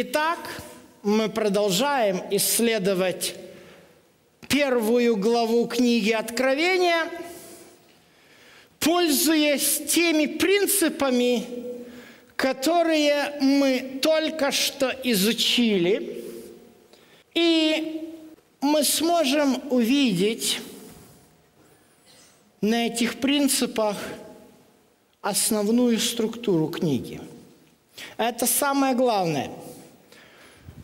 Итак, мы продолжаем исследовать первую главу книги Откровения, пользуясь теми принципами, которые мы только что изучили, и мы сможем увидеть на этих принципах основную структуру книги. Это самое главное.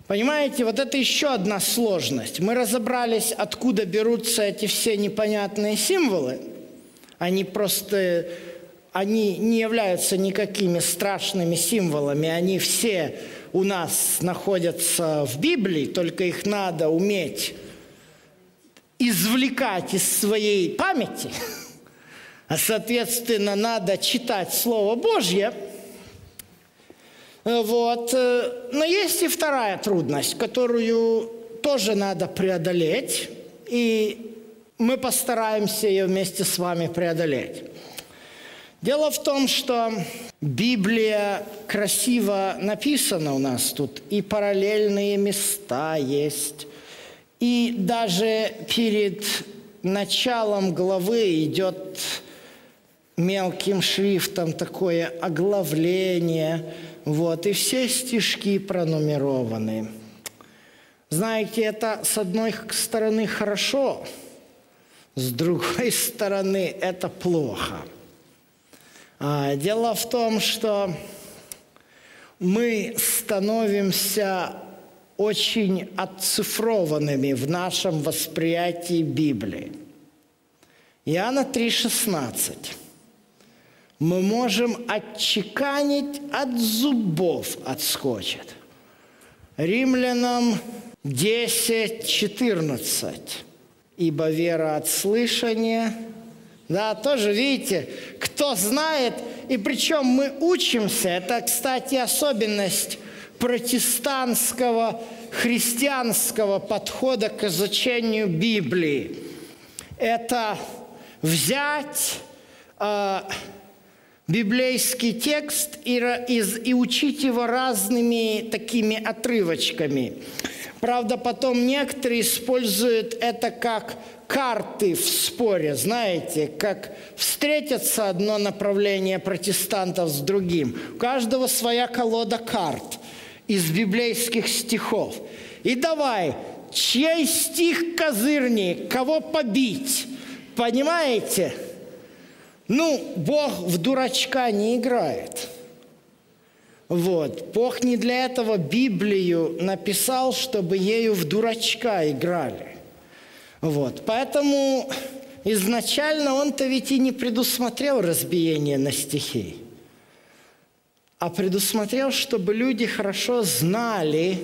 Понимаете, вот это еще одна сложность. Мы разобрались, откуда берутся эти все непонятные символы. Они просто они не являются никакими страшными символами, они все у нас находятся в Библии, только их надо уметь извлекать из своей памяти, а соответственно надо читать Слово Божье. Вот. Но есть и вторая трудность, которую тоже надо преодолеть, и мы постараемся ее вместе с вами преодолеть. Дело в том, что Библия красиво написана у нас тут, и параллельные места есть. И даже перед началом главы идет мелким шрифтом такое оглавление. Вот, и все стишки пронумерованы. Знаете, это с одной стороны хорошо, с другой стороны это плохо – а, дело в том, что мы становимся очень отцифрованными в нашем восприятии Библии. Иоанна 3,16. Мы можем отчеканить от зубов отскочит. Римлянам 10.14. Ибо вера от слышания – да, тоже, видите, кто знает, и причем мы учимся, это, кстати, особенность протестантского, христианского подхода к изучению Библии. Это взять э, библейский текст и, из, и учить его разными такими отрывочками. Правда, потом некоторые используют это как карты в споре, знаете, как встретятся одно направление протестантов с другим. У каждого своя колода карт из библейских стихов. И давай, чей стих козырней, кого побить, понимаете? Ну, Бог в дурачка не играет. Вот. Бог не для этого Библию написал, чтобы ею в дурачка играли. Вот. Поэтому изначально он-то ведь и не предусмотрел разбиение на стихи, а предусмотрел, чтобы люди хорошо знали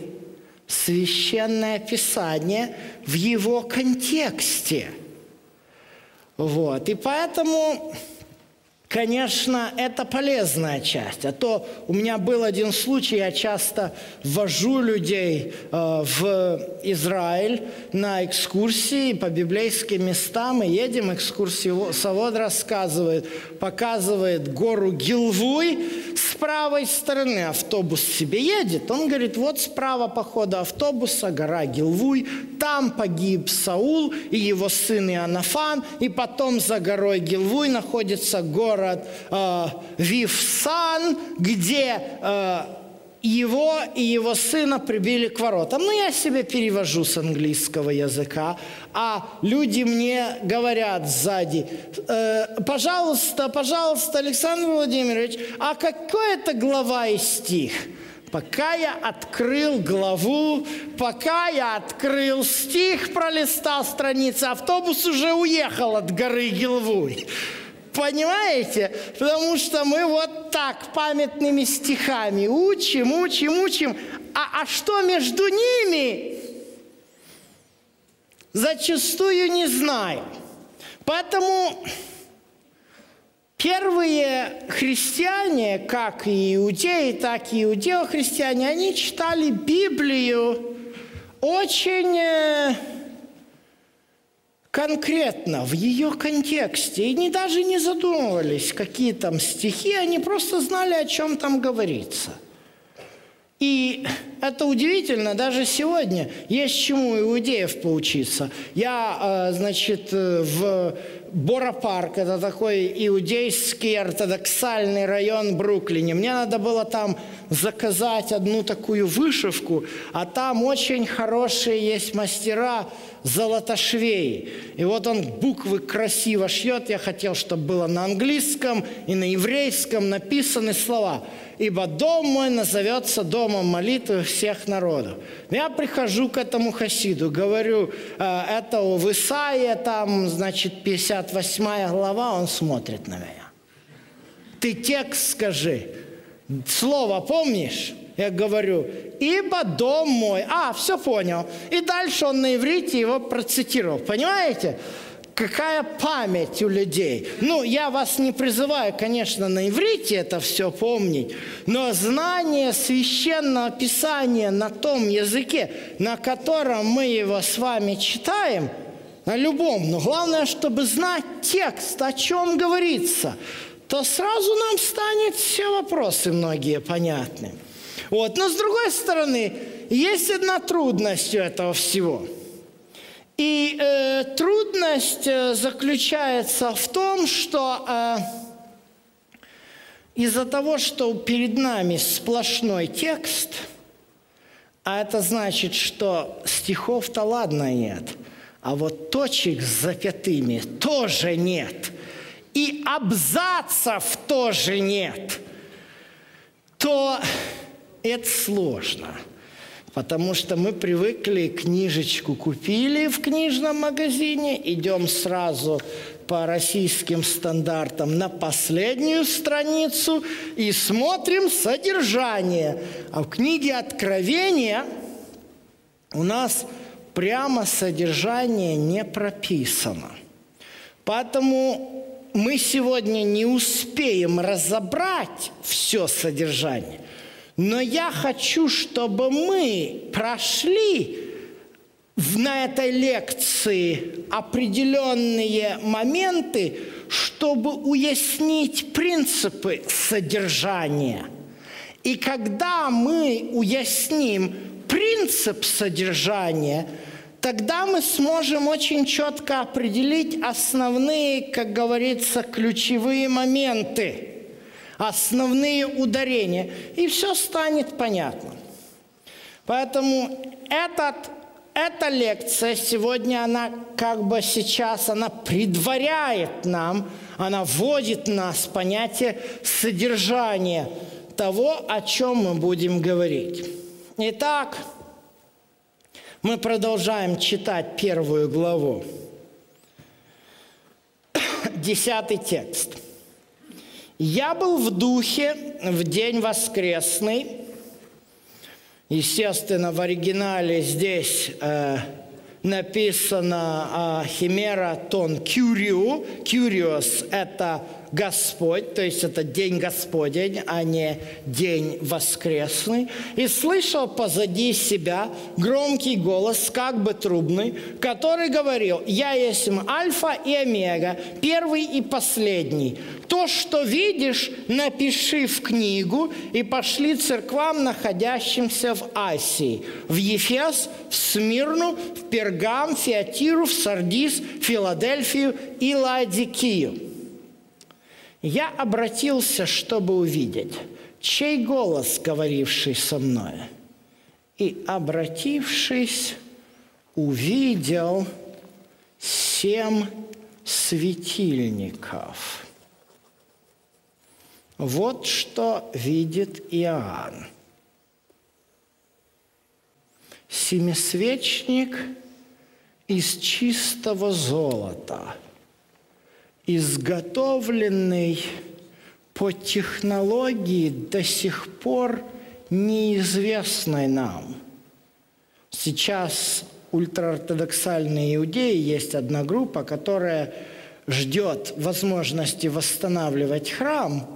священное писание в его контексте. Вот. И поэтому Конечно, это полезная часть. А то у меня был один случай, я часто вожу людей э, в Израиль на экскурсии по библейским местам. Мы едем, экскурсовод рассказывает, показывает гору Гилвуй. С правой стороны автобус себе едет. Он говорит, вот справа по ходу автобуса гора Гилвуй. Там погиб Саул и его сын Иоаннафан. И потом за горой Гилвуй находится гора город э, Вивсан, где э, его и его сына прибили к воротам. Ну, я себе перевожу с английского языка, а люди мне говорят сзади, э, пожалуйста, пожалуйста, Александр Владимирович, а какой это глава и стих? Пока я открыл главу, пока я открыл стих, пролистал страницы, автобус уже уехал от горы Гилвуй. Понимаете? Потому что мы вот так памятными стихами учим, учим, учим. А, а что между ними? Зачастую не знаем. Поэтому первые христиане, как и иудеи, так и иудео-христиане, они читали Библию очень э, конкретно в ее контексте и не даже не задумывались, какие там стихи, они просто знали, о чем там говорится. И это удивительно, даже сегодня есть чему иудеев поучиться. Я, э, значит, э, в Бора-парк, это такой иудейский ортодоксальный район Бруклине. Мне надо было там заказать одну такую вышивку, а там очень хорошие есть мастера золотошвей. И вот он буквы красиво шьет. Я хотел, чтобы было на английском и на еврейском написаны слова – ибо дом мой назовется домом молитвы всех народов. Я прихожу к этому хасиду, говорю, «Э, это у Исаия, там, значит, 58 глава, он смотрит на меня. Ты текст скажи, слово помнишь? Я говорю, ибо дом мой. А, все понял. И дальше он на иврите его процитировал. Понимаете? Какая память у людей. Ну, я вас не призываю, конечно, на иврите это все помнить, но знание священного писания на том языке, на котором мы его с вами читаем, на любом, но главное, чтобы знать текст, о чем говорится, то сразу нам станет все вопросы многие понятны. Вот. Но с другой стороны, есть одна трудность у этого всего – и э, трудность э, заключается в том, что э, из-за того, что перед нами сплошной текст, а это значит, что стихов-то ладно нет, а вот точек с запятыми тоже нет, и абзацев тоже нет, то это сложно – Потому что мы привыкли, книжечку купили в книжном магазине, идем сразу по российским стандартам на последнюю страницу и смотрим содержание. А в книге Откровения у нас прямо содержание не прописано. Поэтому мы сегодня не успеем разобрать все содержание. Но я хочу, чтобы мы прошли на этой лекции определенные моменты, чтобы уяснить принципы содержания. И когда мы уясним принцип содержания, тогда мы сможем очень четко определить основные, как говорится, ключевые моменты – основные ударения, и все станет понятно. Поэтому этот, эта лекция сегодня, она как бы сейчас, она предваряет нам, она вводит нас в понятие содержания того, о чем мы будем говорить. Итак, мы продолжаем читать первую главу. Десятый текст – я был в духе в день воскресный. Естественно, в оригинале здесь э, написано э, химера тон кюрио. Кюриос – это Господь, то есть это день Господень, а не день воскресный, и слышал позади себя громкий голос, как бы трубный, который говорил, «Я есть Альфа и Омега, первый и последний. То, что видишь, напиши в книгу и пошли церквам, находящимся в Асии, в Ефес, в Смирну, в Пергам, Фиатиру, в Сардис, Филадельфию и Ладикию». Я обратился, чтобы увидеть, чей голос, говоривший со мной. И, обратившись, увидел семь светильников. Вот что видит Иоанн. Семисвечник из чистого золота – изготовленный по технологии до сих пор неизвестной нам. Сейчас ультраортодоксальные иудеи есть одна группа, которая ждет возможности восстанавливать храм.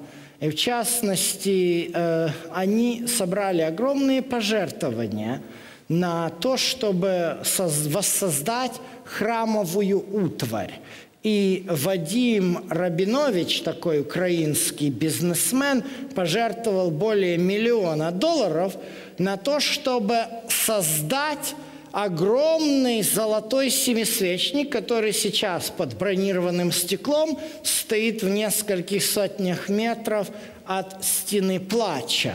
И в частности, э, они собрали огромные пожертвования на то, чтобы воссоздать храмовую утварь. И Вадим Рабинович, такой украинский бизнесмен, пожертвовал более миллиона долларов на то, чтобы создать огромный золотой семисвечник, который сейчас под бронированным стеклом стоит в нескольких сотнях метров от стены плача.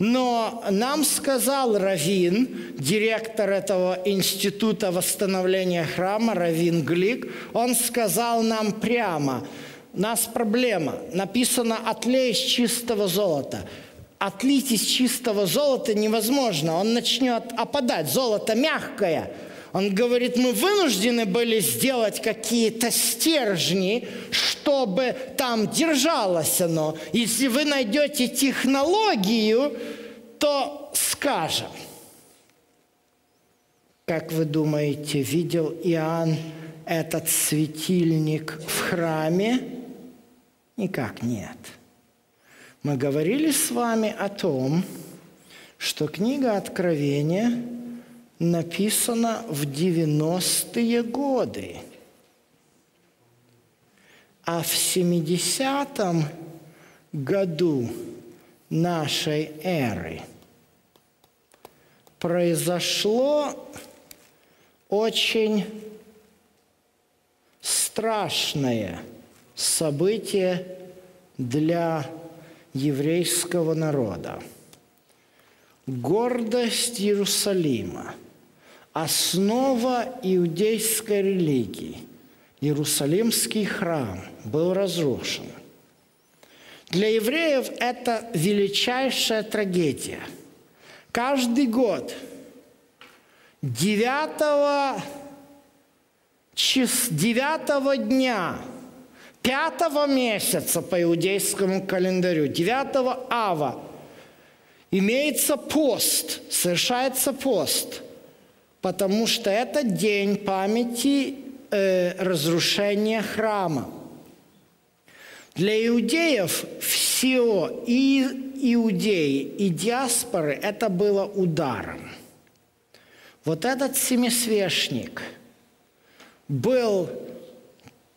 Но нам сказал Равин, директор этого института восстановления храма, Равин Глик, он сказал нам прямо, у нас проблема, написано «отлей из чистого золота». Отлить из чистого золота невозможно, он начнет опадать, золото мягкое – он говорит, мы вынуждены были сделать какие-то стержни, чтобы там держалось оно. Если вы найдете технологию, то скажем. Как вы думаете, видел Иоанн этот светильник в храме? Никак нет. Мы говорили с вами о том, что книга Откровения – написано в 90-е годы. А в 70-м году нашей эры произошло очень страшное событие для еврейского народа. Гордость Иерусалима – Основа иудейской религии, Иерусалимский храм, был разрушен. Для евреев это величайшая трагедия. Каждый год 9, час, 9 дня 5 месяца по иудейскому календарю, 9 ава, имеется пост, совершается пост – потому что это день памяти э, разрушения храма. Для иудеев все, и иудеи, и диаспоры, это было ударом. Вот этот семисвешник был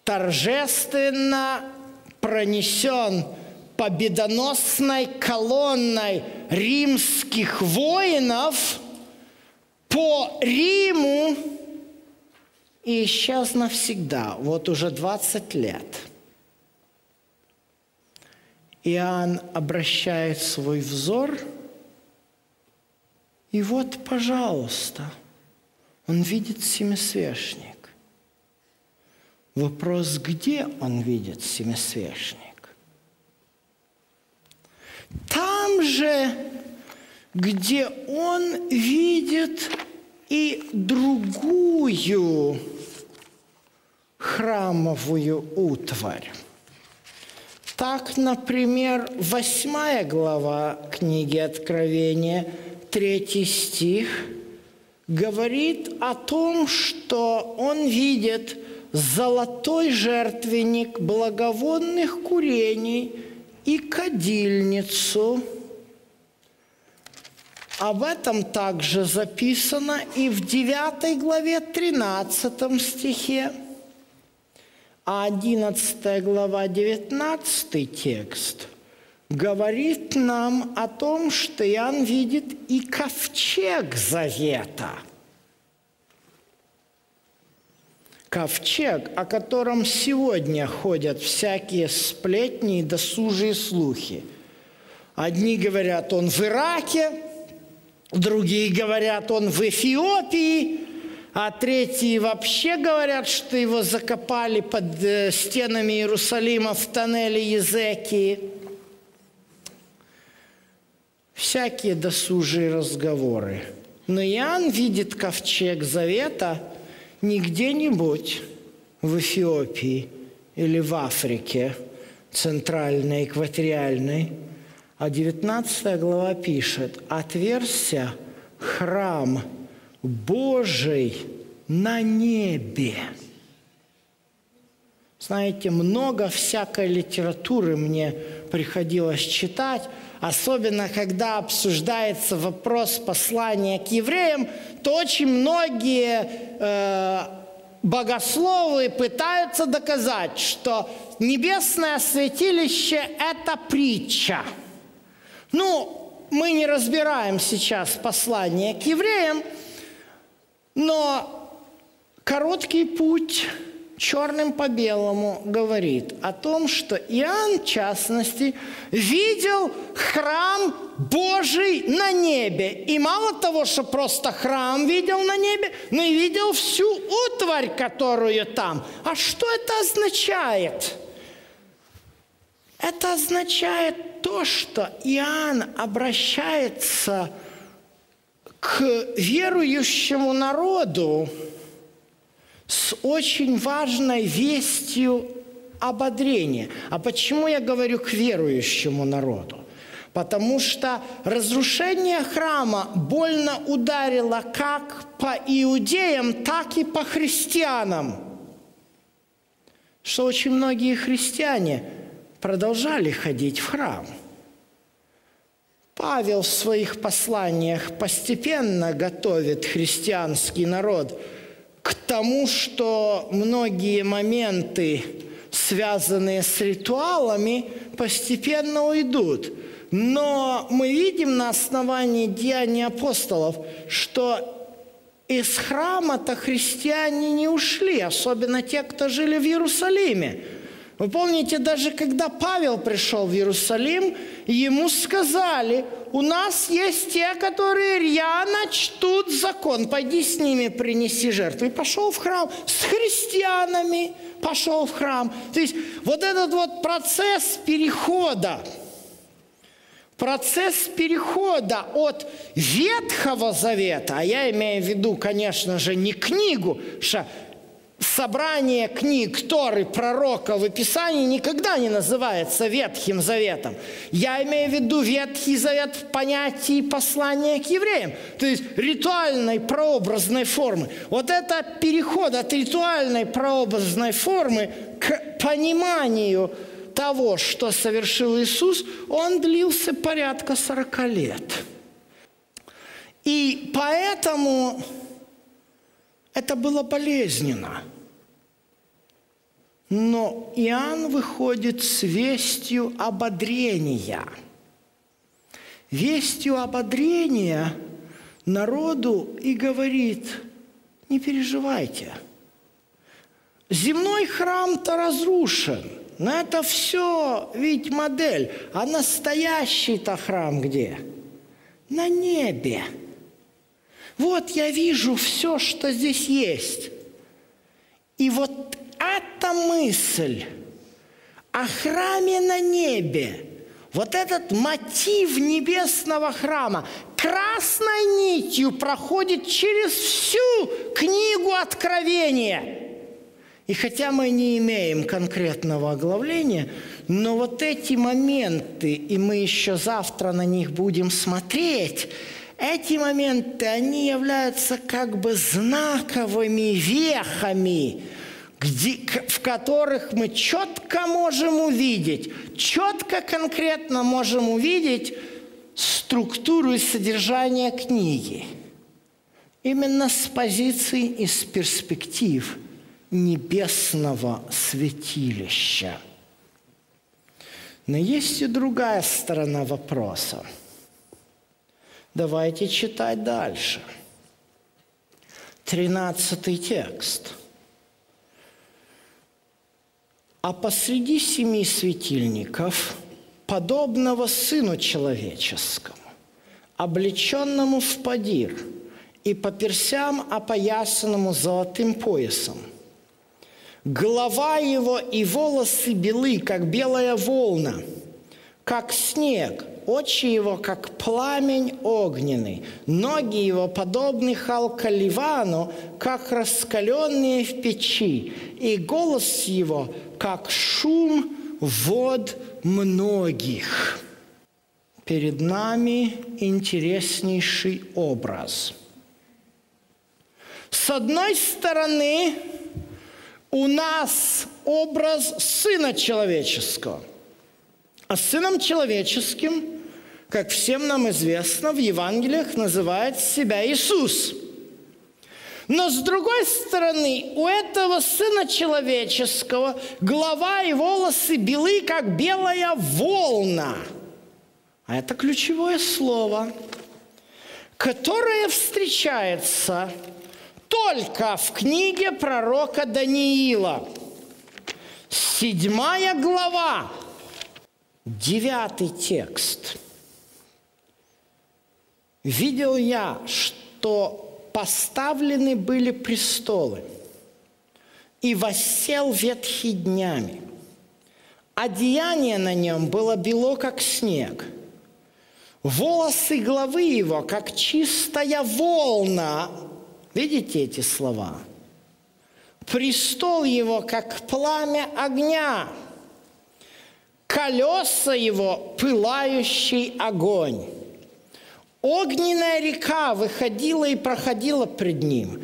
торжественно пронесен победоносной колонной римских воинов – по Риму и исчез навсегда, вот уже 20 лет. Иоанн обращает свой взор, и вот, пожалуйста, он видит семисвешник. Вопрос, где он видит семисвешник? Там же, где он видит и другую храмовую утварь. Так, например, восьмая глава книги Откровения, третий стих, говорит о том, что он видит золотой жертвенник благовонных курений и кадильницу – об этом также записано и в 9 главе 13 стихе. А 11 глава 19 текст говорит нам о том, что Иоанн видит и ковчег завета. Ковчег, о котором сегодня ходят всякие сплетни и досужие слухи. Одни говорят, он в Ираке, Другие говорят, он в Эфиопии, а третьи вообще говорят, что его закопали под э, стенами Иерусалима в тоннеле Езекии. Всякие досужие разговоры. Но Иоанн видит ковчег завета не где-нибудь в Эфиопии или в Африке, центральной, экваториальной, а 19 глава пишет, «Отверся храм Божий на небе». Знаете, много всякой литературы мне приходилось читать, особенно когда обсуждается вопрос послания к евреям, то очень многие э, богословы пытаются доказать, что небесное святилище – это притча. Ну, мы не разбираем сейчас послание к евреям, но короткий путь черным по белому говорит о том, что Иоанн, в частности, видел храм Божий на небе. И мало того, что просто храм видел на небе, но и видел всю утварь, которую там. А что это означает? Это означает то, что Иоанн обращается к верующему народу, с очень важной вестью ободрения. А почему я говорю к верующему народу? Потому что разрушение храма больно ударило как по иудеям, так и по христианам. Что очень многие христиане продолжали ходить в храм. Павел в своих посланиях постепенно готовит христианский народ – к тому, что многие моменты, связанные с ритуалами, постепенно уйдут. Но мы видим на основании деяний апостолов, что из храма-то христиане не ушли, особенно те, кто жили в Иерусалиме. Вы помните, даже когда Павел пришел в Иерусалим, ему сказали, у нас есть те, которые рьяно чтут закон, пойди с ними принеси жертву. И пошел в храм с христианами, пошел в храм. То есть вот этот вот процесс перехода, процесс перехода от Ветхого Завета, а я имею в виду, конечно же, не книгу, что собрание книг Торы, пророка в Писании никогда не называется Ветхим Заветом. Я имею в виду Ветхий Завет в понятии послания к евреям, то есть ритуальной прообразной формы. Вот это переход от ритуальной прообразной формы к пониманию того, что совершил Иисус, он длился порядка 40 лет. И поэтому это было болезненно – но Иоанн выходит с вестью ободрения. Вестью ободрения народу и говорит, не переживайте. Земной храм-то разрушен, но это все ведь модель. А настоящий-то храм где? На небе. Вот я вижу все, что здесь есть. И вот эта мысль о храме на небе, вот этот мотив небесного храма красной нитью проходит через всю книгу Откровения. И хотя мы не имеем конкретного оглавления, но вот эти моменты, и мы еще завтра на них будем смотреть, эти моменты, они являются как бы знаковыми вехами где, в которых мы четко можем увидеть, четко конкретно можем увидеть структуру и содержание книги. Именно с позиции и с перспектив небесного святилища. Но есть и другая сторона вопроса. Давайте читать дальше. Тринадцатый текст – а посреди семи светильников, подобного Сыну Человеческому, облеченному в подир и по персям опоясанному золотым поясом. Голова его и волосы белы, как белая волна, как снег, очи его, как пламень огненный, ноги его подобны халкаливану, как раскаленные в печи, и голос его, как шум вод многих. Перед нами интереснейший образ. С одной стороны, у нас образ Сына Человеческого. А Сыном Человеческим, как всем нам известно, в Евангелиях называет себя Иисус. Но с другой стороны, у этого Сына Человеческого голова и волосы белы, как белая волна. А это ключевое слово, которое встречается только в книге пророка Даниила. Седьмая глава, девятый текст. «Видел я, что поставлены были престолы, и воссел ветхий днями. Одеяние на нем было бело, как снег. Волосы главы его, как чистая волна. Видите эти слова? Престол его, как пламя огня. Колеса его, пылающий огонь. Огненная река выходила и проходила пред ним.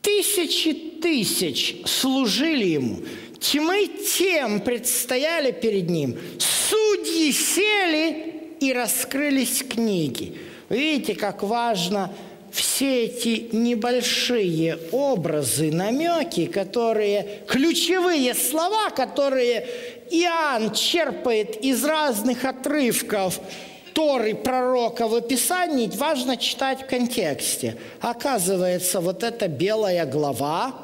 Тысячи тысяч служили ему. Тьмы тем предстояли перед ним. Судьи сели и раскрылись книги. Видите, как важно все эти небольшие образы, намеки, которые, ключевые слова, которые Иоанн черпает из разных отрывков Торы пророка в описании важно читать в контексте. Оказывается, вот эта белая глава,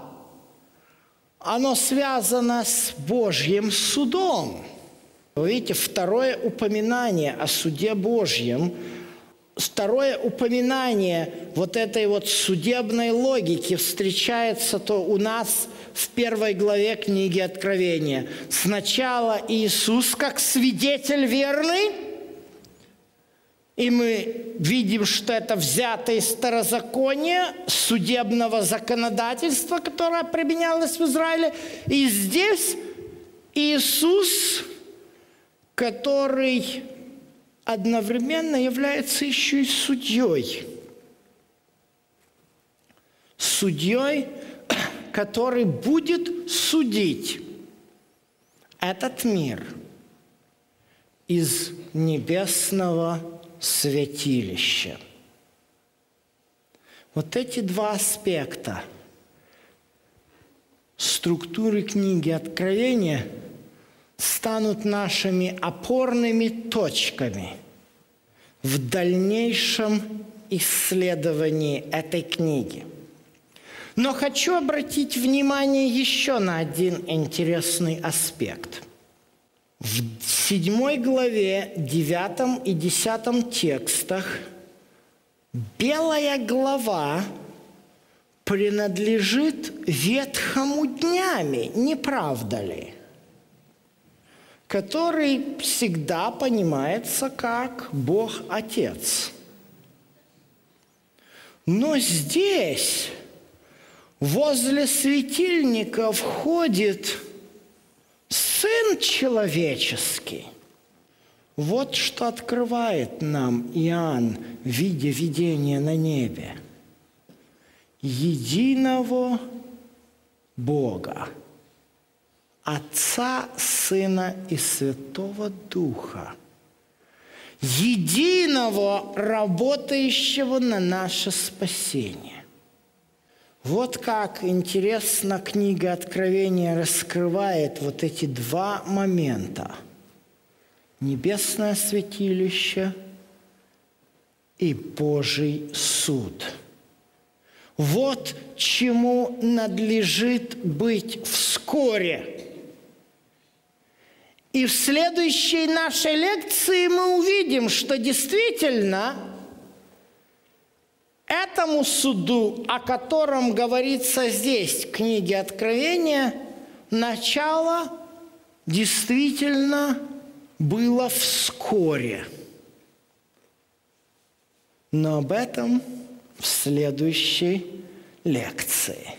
оно связано с Божьим судом. Вы видите, второе упоминание о суде Божьем, второе упоминание вот этой вот судебной логики встречается то у нас в первой главе книги Откровения. Сначала Иисус как свидетель верный – и мы видим, что это взято из старозакония, судебного законодательства, которое применялось в Израиле. И здесь Иисус, который одновременно является еще и судьей. Судьей, который будет судить этот мир из небесного святилище. Вот эти два аспекта структуры книги Откровения станут нашими опорными точками в дальнейшем исследовании этой книги. Но хочу обратить внимание еще на один интересный аспект – в седьмой главе, девятом и десятом текстах белая глава принадлежит ветхому днями, не правда ли? Который всегда понимается как Бог Отец. Но здесь возле светильника входит Сын человеческий. Вот что открывает нам Иоанн в виде видения на небе. Единого Бога, Отца, Сына и Святого Духа, единого, работающего на наше спасение. Вот как интересно книга Откровения раскрывает вот эти два момента. Небесное святилище и Божий суд. Вот чему надлежит быть вскоре. И в следующей нашей лекции мы увидим, что действительно – Этому суду, о котором говорится здесь, в книге Откровения, начало действительно было вскоре. Но об этом в следующей лекции.